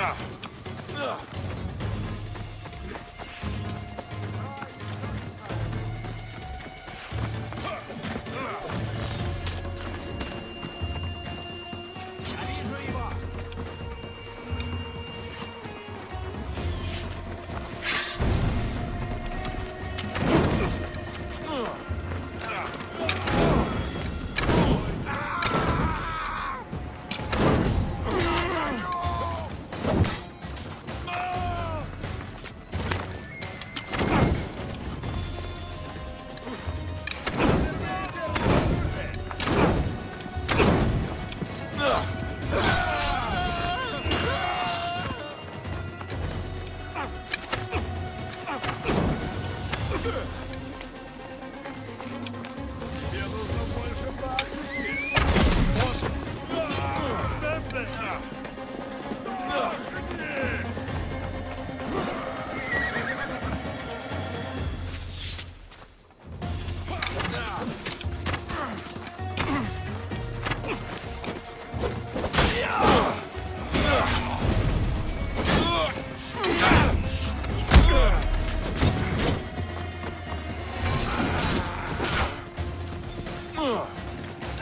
Сюда!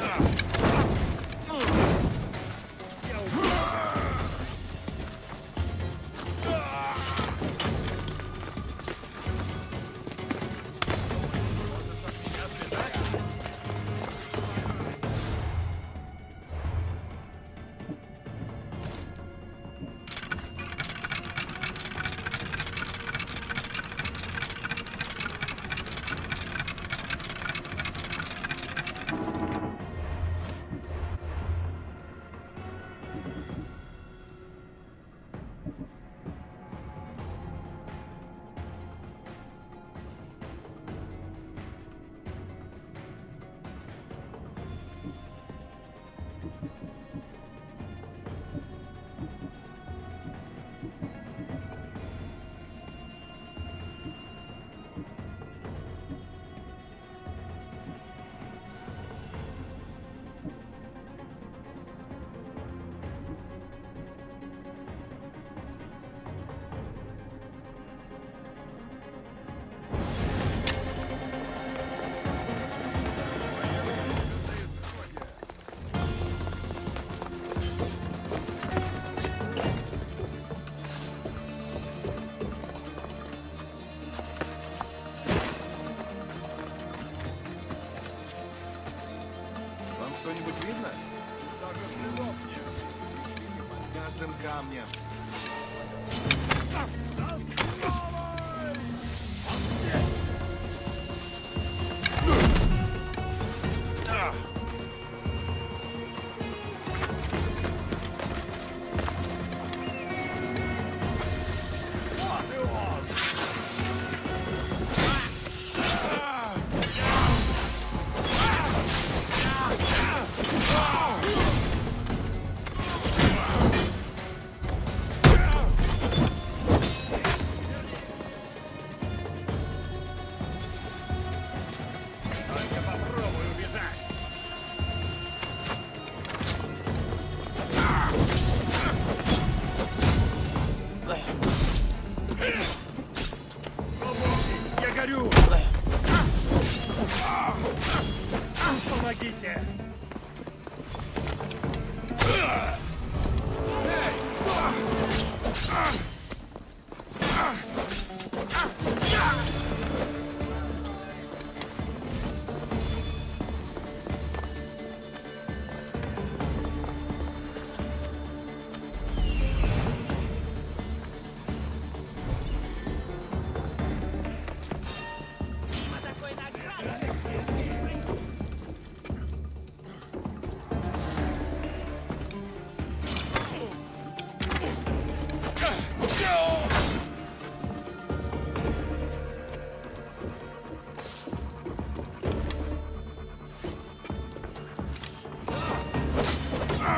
Ugh. Под каждым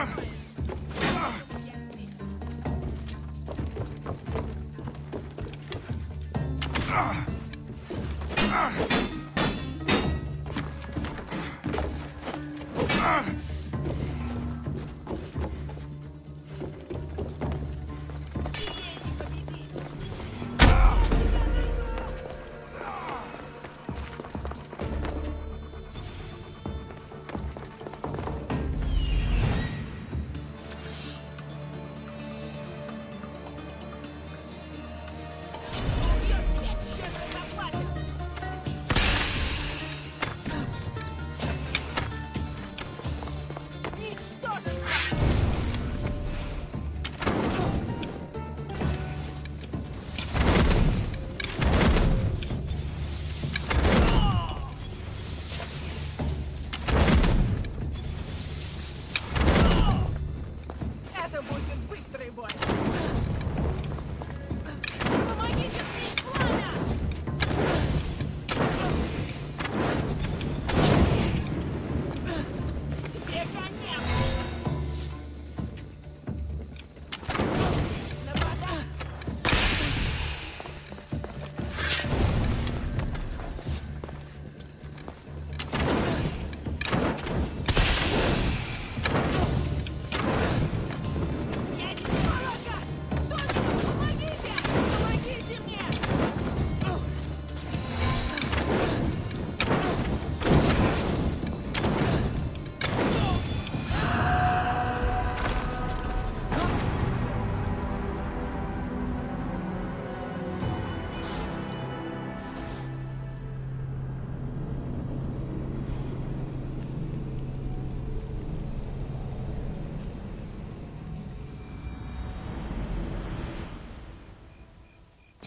Huh?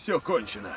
Все кончено.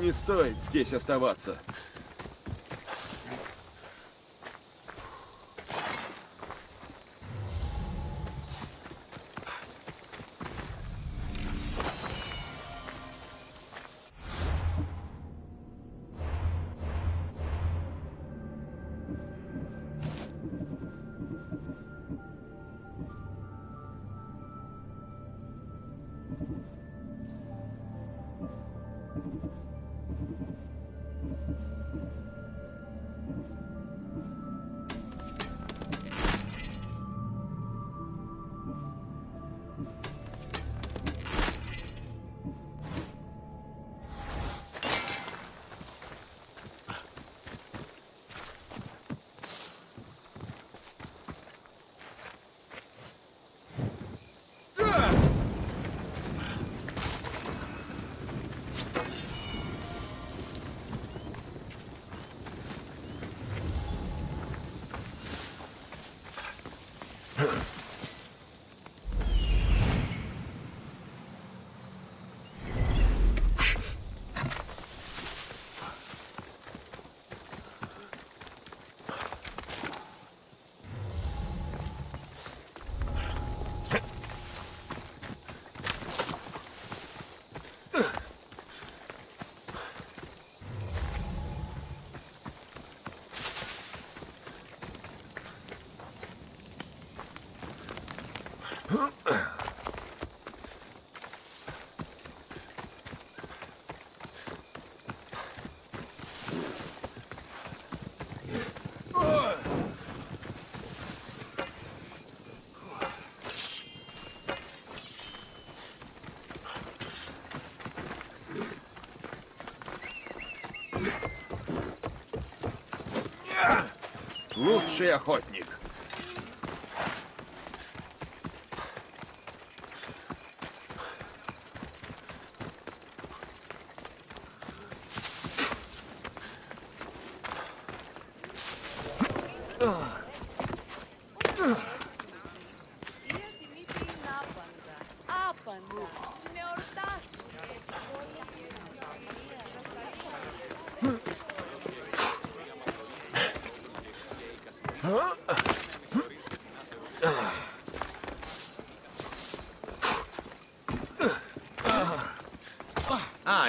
Не стоит здесь оставаться. Лучший охотник.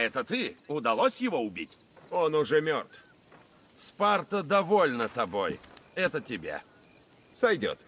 Это ты? Удалось его убить? Он уже мертв. Спарта довольна тобой. Это тебе. Сойдет.